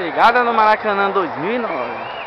chegada no Maracanã 2009.